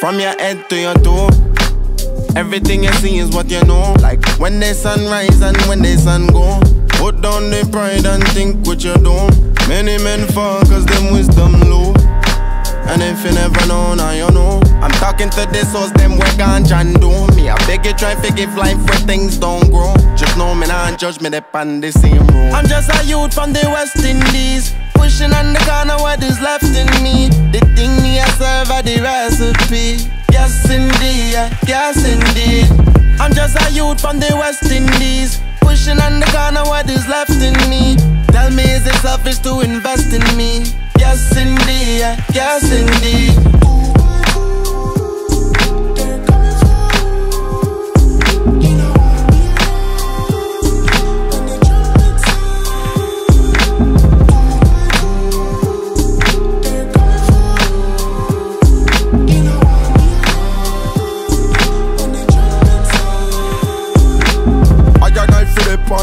From your head to your toe. Everything you see is what you know. Like when the sun rise and when the sun go. Put down the pride and think what you do. Many men fall cause them wisdom low. And if you never know, now you know. I'm talking to the souls, them we ganja and do me. I beg you, try to give life where things don't grow. Just know me, not judge me, on the same road. I'm just a youth from the West Indies. Pushing on the corner is left in the recipe. Yes, indeed, yes, indeed. I'm just a youth from the West Indies. Pushing on the corner what is left in me. Tell me, is it selfish to invest in me? Yes, indeed, yes, indeed.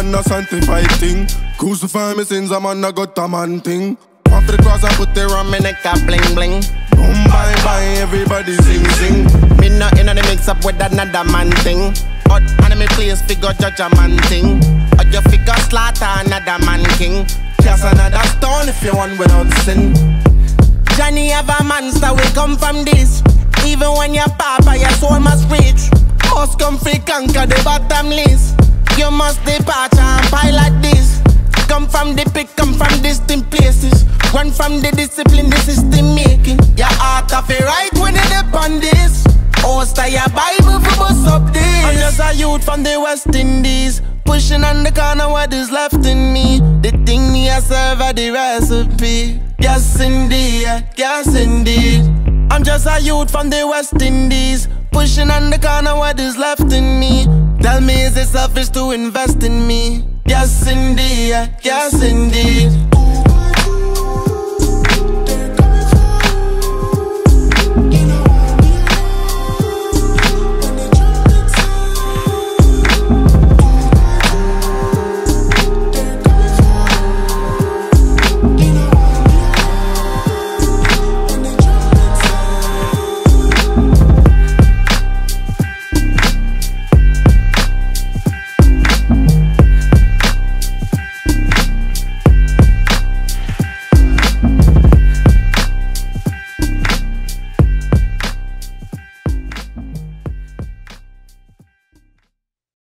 On a sanctified thing. Crucify me sins, I'm on a got a man thing. Off the cross, I put the rum neck a bling bling. Boom, bye bye, everybody sing sing. Me not in the mix up with another man thing. But enemy place figure judge a man thing. Or you figure slaughter another man king. Cast another stone if you want without sin. Johnny have a monster, we come from this. Even when you're papa, your soul must reach. Must come free, conquer the bottomless. You must depart and pilot this. Come from the pick, come from distant places. Run from the discipline, the system making. Your heart of a right when you depend this. Host of your Bible for bust up this. I'm just a youth from the West Indies. Pushing on the corner what is left in me. The thing me I serve are the recipe. Yes indeed, yes indeed. I'm just a youth from the West Indies. Pushing on the corner what is left in me. Me, is it selfish to invest in me? Yes, indeed, yes, indeed.